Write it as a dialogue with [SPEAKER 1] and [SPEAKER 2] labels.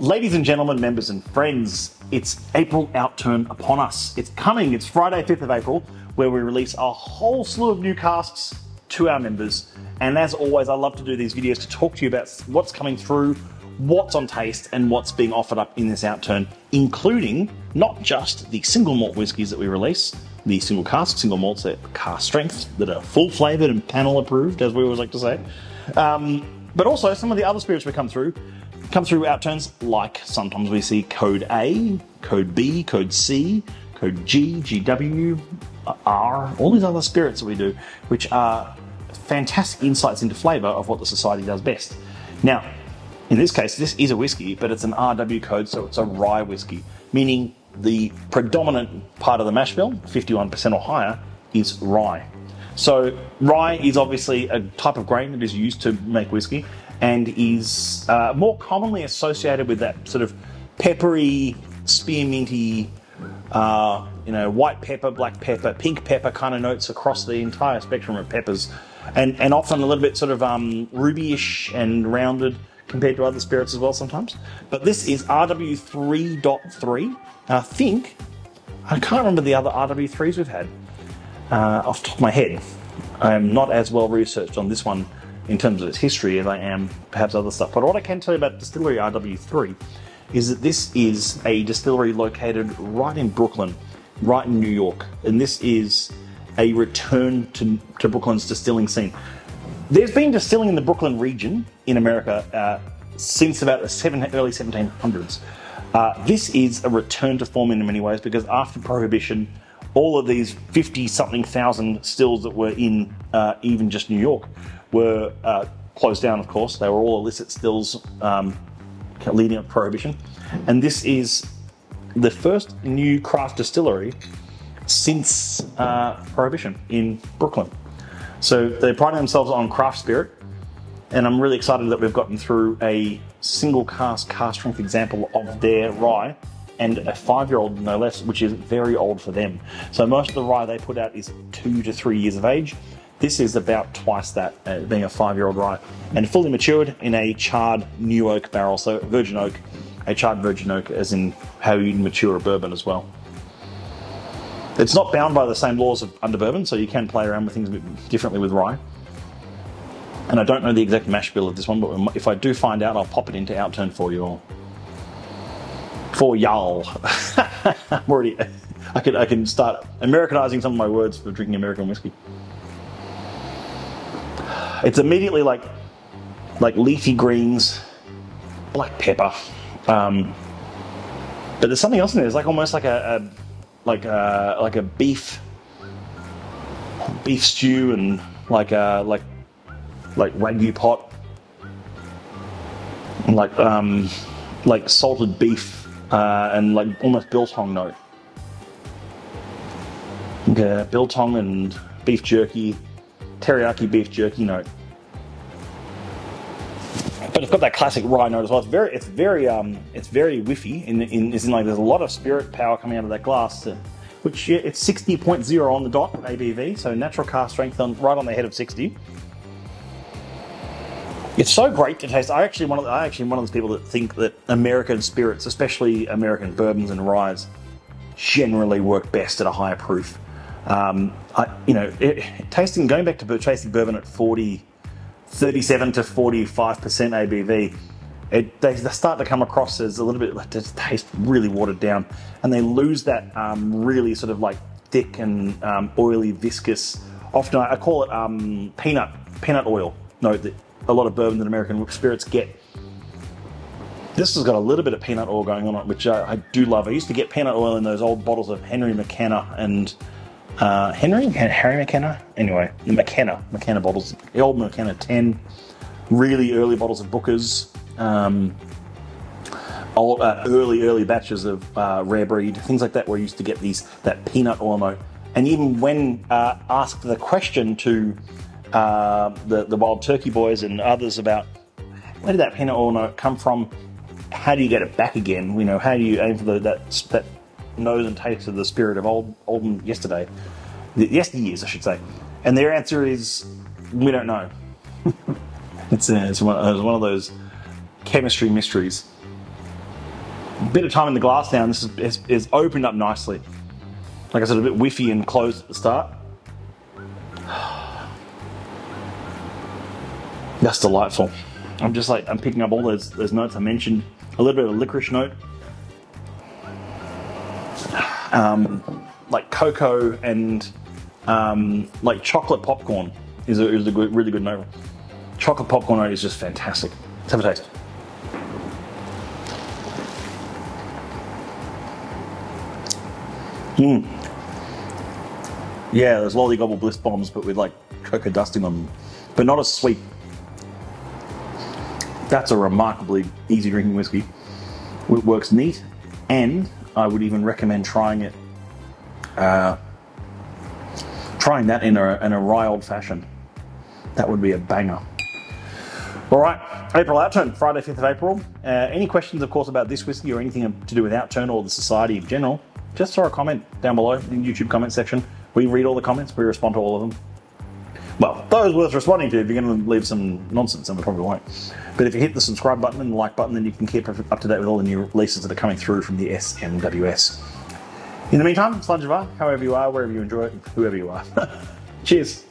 [SPEAKER 1] Ladies and gentlemen, members and friends, it's April outturn upon us. It's coming. It's Friday, 5th of April, where we release a whole slew of new casks to our members. And as always, I love to do these videos to talk to you about what's coming through, what's on taste, and what's being offered up in this outturn, including not just the single malt whiskies that we release, the single cask, single malts at cask strength that are full flavoured and panel approved, as we always like to say, um, but also some of the other spirits we come through come through outturns like sometimes we see code A, code B, code C, code G, GW, R, all these other spirits that we do, which are fantastic insights into flavour of what the society does best. Now, in this case, this is a whiskey, but it's an RW code, so it's a rye whiskey, meaning the predominant part of the mash bill, 51% or higher, is rye. So, rye is obviously a type of grain that is used to make whiskey and is uh, more commonly associated with that sort of peppery, spearminty, uh, you know, white pepper, black pepper, pink pepper kind of notes across the entire spectrum of peppers, and, and often a little bit sort of um, rubyish and rounded compared to other spirits as well sometimes. But this is RW3.3. I think, I can't remember the other RW3s we've had uh, off the top of my head. I am not as well researched on this one in terms of its history as I am perhaps other stuff. But what I can tell you about Distillery RW3 is that this is a distillery located right in Brooklyn, right in New York. And this is a return to, to Brooklyn's distilling scene. There's been distilling in the Brooklyn region in America uh, since about the seven, early 1700s. Uh, this is a return to form in many ways because after Prohibition, all of these 50 something thousand stills that were in uh, even just New York were uh, closed down, of course. They were all illicit stills um, leading up to Prohibition. And this is the first new craft distillery since uh, Prohibition in Brooklyn. So they pride themselves on craft spirit, and I'm really excited that we've gotten through a single cask cask strength example of their rye and a five year old no less, which is very old for them. So most of the rye they put out is two to three years of age. This is about twice that, uh, being a five year old rye, and fully matured in a charred new oak barrel, so virgin oak, a charred virgin oak, as in how you mature a bourbon as well. It's not bound by the same laws of under bourbon, so you can play around with things a bit differently with rye. And I don't know the exact mash bill of this one, but if I do find out, I'll pop it into outturn for you all. For y'all. I'm already. I can I can start Americanizing some of my words for drinking American whiskey. It's immediately like like leafy greens, black pepper. Um, but there's something else in there. It's like almost like a, a like a like a beef beef stew and like a like like wagyu pot like um like salted beef uh, and like almost biltong note. Okay, biltong and beef jerky teriyaki beef jerky note. But it's got that classic rye note as well. It's very, it's very, um, it's very whiffy. In, in, in like there's a lot of spirit power coming out of that glass. To, which yeah, it's 60.0 on the dot ABV, so natural cask strength on right on the head of 60. It's so great to taste. I actually one of the, I actually one of those people that think that American spirits, especially American bourbons and ryes, generally work best at a higher proof. Um, I, you know, it, tasting going back to tasting bourbon at 40, 37 to 45 percent ABV, it, they, they, start to come across as a little bit like just taste really watered down, and they lose that um, really sort of like thick and um, oily, viscous. Often I, I call it um, peanut peanut oil. No, that a lot of bourbon that American spirits get. This has got a little bit of peanut oil going on it, which I, I do love. I used to get peanut oil in those old bottles of Henry McKenna and uh, Henry, Harry McKenna. Anyway, the McKenna, McKenna bottles, the old McKenna 10, really early bottles of Booker's, um, old, uh, early, early batches of uh, rare breed, things like that, where you used to get these that peanut oil. And even when uh, asked the question to uh, the, the Wild Turkey Boys and others about where did that peanut oil come from, how do you get it back again? You know, how do you aim for the, that, that knows and tasted the spirit of old old yesterday, the yesteryears, I should say. And their answer is, we don't know. it's, uh, it's, one, it's one of those chemistry mysteries. bit of time in the glass now, and this is, is, is opened up nicely. Like I said, a bit whiffy and closed at the start. That's delightful. I'm just like I'm picking up all those those notes I mentioned. A little bit of a licorice note, um, like cocoa and um, like chocolate popcorn is a, is a good, really good note. Chocolate popcorn is just fantastic. Let's have a taste. Mm. Yeah, there's lollygobble bliss bombs, but with like cocoa dusting on them, but not as sweet. That's a remarkably easy drinking whiskey. It works neat, and I would even recommend trying it. Uh, trying that in a, in a rye old fashioned. That would be a banger. All right, April Outturn, Friday, 5th of April. Uh, any questions, of course, about this whiskey or anything to do with Outturn or the Society in general, just throw a comment down below in the YouTube comment section. We read all the comments, we respond to all of them. Well, those worth responding to. If you're going to leave some nonsense, then we probably won't. But if you hit the subscribe button and the like button, then you can keep up to date with all the new releases that are coming through from the SMWS. In the meantime, Slàinte however you are, wherever you enjoy it, whoever you are. Cheers.